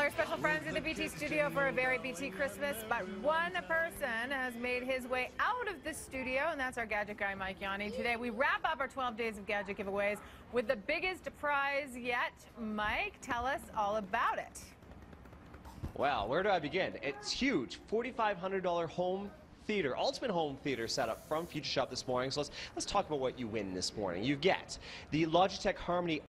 Our special friends in the BT studio for a very BT Christmas, but one person has made his way out of the studio, and that's our gadget guy, Mike Yanni. Today, we wrap up our 12 days of gadget giveaways with the biggest prize yet. Mike, tell us all about it. Well, where do I begin? It's huge. $4,500 home theater, ultimate home theater setup from Future Shop this morning. So let's let's talk about what you win this morning. You get the Logitech Harmony